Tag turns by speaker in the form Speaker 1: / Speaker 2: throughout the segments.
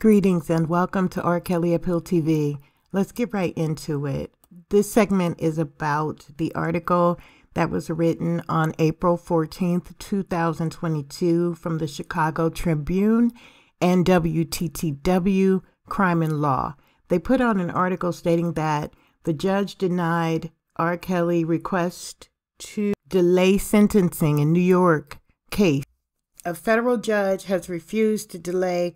Speaker 1: Greetings and welcome to R. Kelly Appeal TV. Let's get right into it. This segment is about the article that was written on April 14th, 2022 from the Chicago Tribune and WTTW Crime and Law. They put out an article stating that the judge denied R. Kelly request to delay sentencing in New York case. A federal judge has refused to delay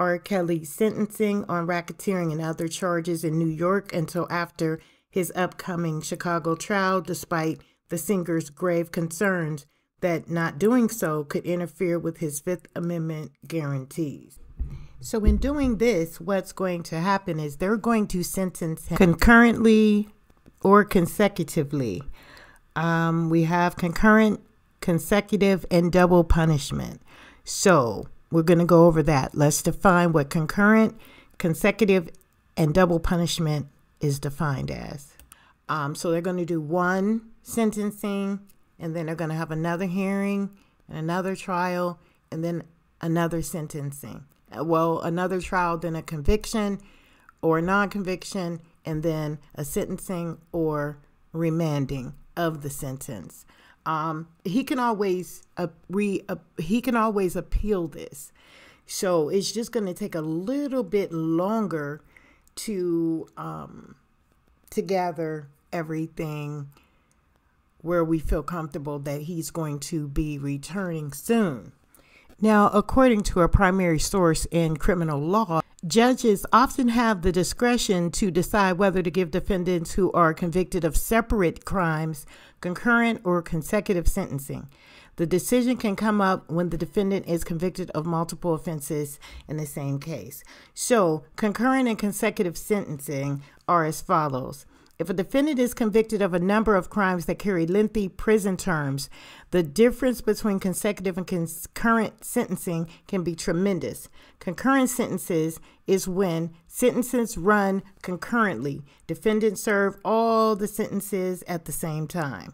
Speaker 1: R. Kelly's sentencing on racketeering and other charges in New York until after his upcoming Chicago trial, despite the singer's grave concerns that not doing so could interfere with his Fifth Amendment guarantees. So, in doing this, what's going to happen is they're going to sentence him concurrently or consecutively. Um, we have concurrent, consecutive, and double punishment. So, we're going to go over that. Let's define what concurrent, consecutive, and double punishment is defined as. Um, so they're going to do one sentencing, and then they're going to have another hearing, and another trial, and then another sentencing. Uh, well, another trial, then a conviction or non conviction, and then a sentencing or remanding of the sentence um, he can always uh, re uh, he can always appeal this. So it's just going to take a little bit longer to um, to gather everything where we feel comfortable that he's going to be returning soon. Now, according to a primary source in criminal law, judges often have the discretion to decide whether to give defendants who are convicted of separate crimes concurrent or consecutive sentencing. The decision can come up when the defendant is convicted of multiple offenses in the same case. So, concurrent and consecutive sentencing are as follows. If a defendant is convicted of a number of crimes that carry lengthy prison terms, the difference between consecutive and concurrent sentencing can be tremendous. Concurrent sentences is when sentences run concurrently. Defendants serve all the sentences at the same time.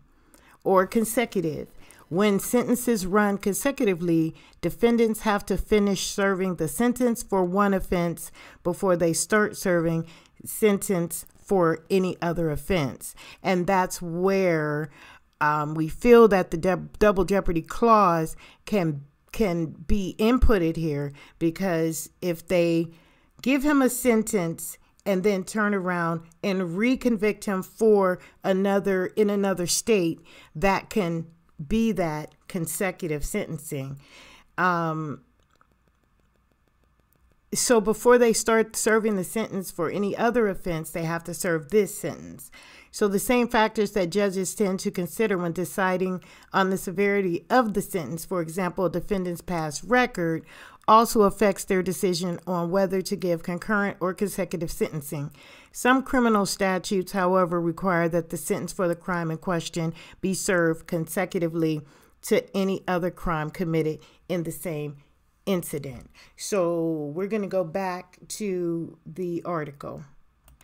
Speaker 1: Or consecutive. When sentences run consecutively, defendants have to finish serving the sentence for one offense before they start serving sentence for any other offense. And that's where um, we feel that the de- double jeopardy clause can can be inputted here because if they give him a sentence and then turn around and reconvict him for another in another state that can be that consecutive sentencing um, so before they start serving the sentence for any other offense, they have to serve this sentence. So the same factors that judges tend to consider when deciding on the severity of the sentence, for example, a defendant's past record, also affects their decision on whether to give concurrent or consecutive sentencing. Some criminal statutes, however, require that the sentence for the crime in question be served consecutively to any other crime committed in the same incident. So we're going to go back to the article.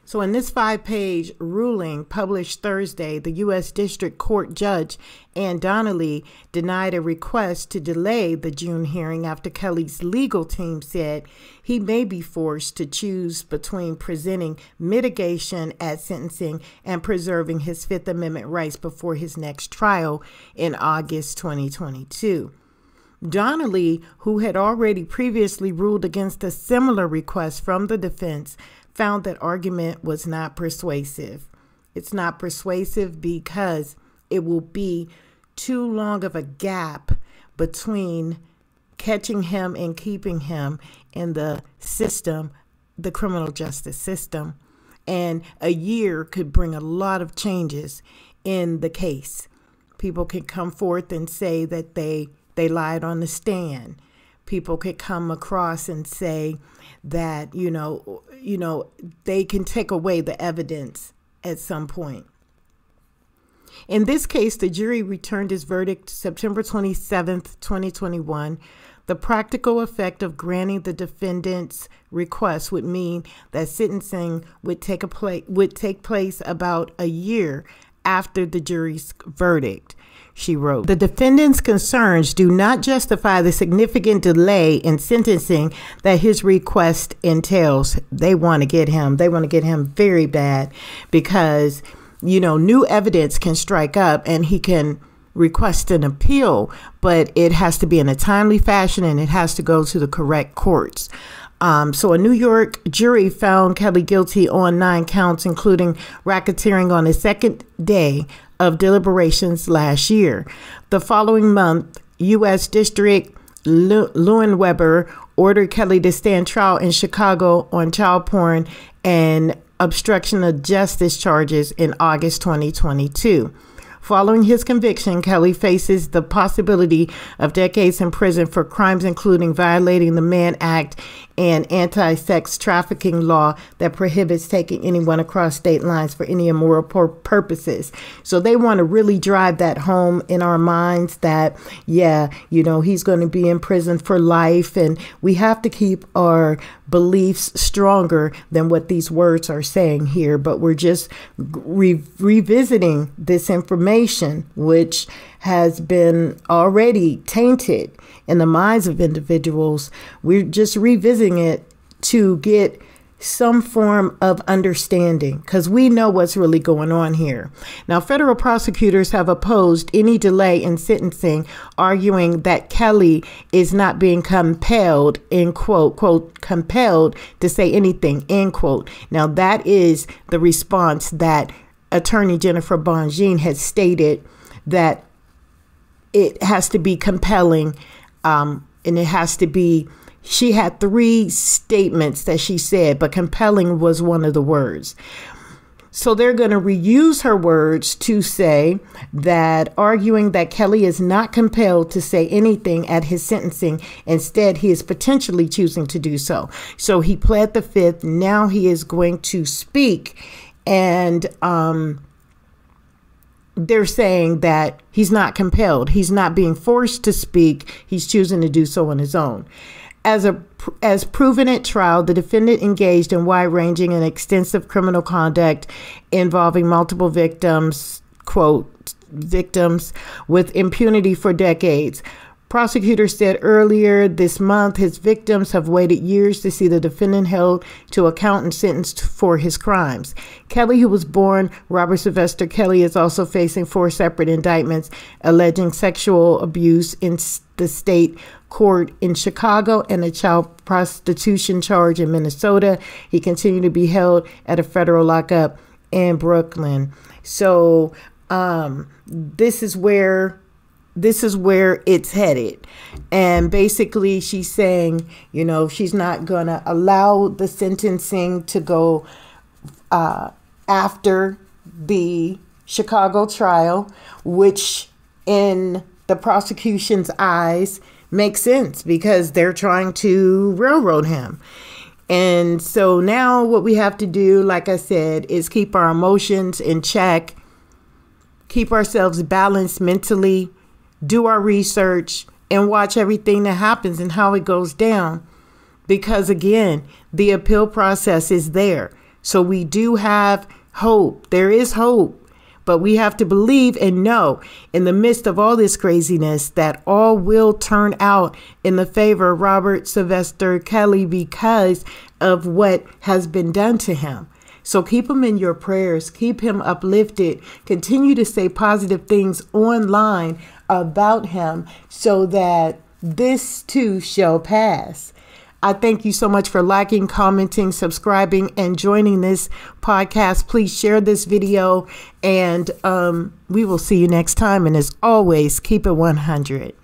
Speaker 1: So, in this five page ruling published Thursday, the U.S. District Court Judge Ann Donnelly denied a request to delay the June hearing after Kelly's legal team said he may be forced to choose between presenting mitigation at sentencing and preserving his Fifth Amendment rights before his next trial in August 2022. Donnelly, who had already previously ruled against a similar request from the defense, found that argument was not persuasive. It's not persuasive because it will be too long of a gap between catching him and keeping him in the system, the criminal justice system. And a year could bring a lot of changes in the case. People can come forth and say that they they lied on the stand. People could come across and say that, you know, you know, they can take away the evidence at some point. In this case, the jury returned its verdict September 27th, 2021. The practical effect of granting the defendant's request would mean that sentencing would take a pla- would take place about a year after the jury's verdict. She wrote. The defendant's concerns do not justify the significant delay in sentencing that his request entails. They want to get him, they want to get him very bad because, you know, new evidence can strike up and he can request an appeal, but it has to be in a timely fashion and it has to go to the correct courts. Um, so, a New York jury found Kelly guilty on nine counts, including racketeering on the second day of deliberations last year. The following month, U.S. District Leinenweber ordered Kelly to stand trial in Chicago on child porn and obstruction of justice charges in August 2022. Following his conviction, Kelly faces the possibility of decades in prison for crimes including violating the Mann Act and anti sex trafficking law that prohibits taking anyone across state lines for any immoral purposes. So they want to really drive that home in our minds that, yeah, you know, he's going to be in prison for life. And we have to keep our beliefs stronger than what these words are saying here. But we're just re- revisiting this information, which has been already tainted in the minds of individuals. We're just revisiting it to get some form of understanding because we know what's really going on here. Now, federal prosecutors have opposed any delay in sentencing, arguing that Kelly is not being compelled, in quote, quote, compelled to say anything, end quote. Now, that is the response that attorney Jennifer Bonjean has stated that it has to be compelling um, and it has to be she had three statements that she said but compelling was one of the words so they're going to reuse her words to say that arguing that Kelly is not compelled to say anything at his sentencing. Instead, he is potentially choosing to do so. So he pled the fifth. Now he is going to speak. And um, they're saying that he's not compelled, he's not being forced to speak, he's choosing to do so on his own. As a as proven at trial, the defendant engaged in wide-ranging and extensive criminal conduct involving multiple victims, quote, victims with impunity for decades. Prosecutors said earlier this month his victims have waited years to see the defendant held to account and sentenced for his crimes. Kelly, who was born Robert Sylvester Kelly, is also facing four separate indictments alleging sexual abuse in the state court in Chicago and a child prostitution charge in Minnesota. He continued to be held at a federal lockup in Brooklyn. So, um, this is where this is where it's headed. And basically, she's saying, you know, she's not going to allow the sentencing to go uh, after the Chicago trial, which in the prosecution's eyes makes sense because they're trying to railroad him. And so now, what we have to do, like I said, is keep our emotions in check, keep ourselves balanced mentally do our research, and watch everything that happens and how it goes down. Because again, the appeal process is there. So we do have hope. There is hope. But we have to believe and know in the midst of all this craziness that all will turn out in the favor of Robert Sylvester Kelly because of what has been done to him. So keep him in your prayers, keep him uplifted, continue to say positive things online about him so that this too shall pass. I thank you so much for liking, commenting, subscribing, and joining this podcast. Please share this video, and um, we will see you next time. And as always, keep it 100.